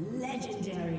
Legendary.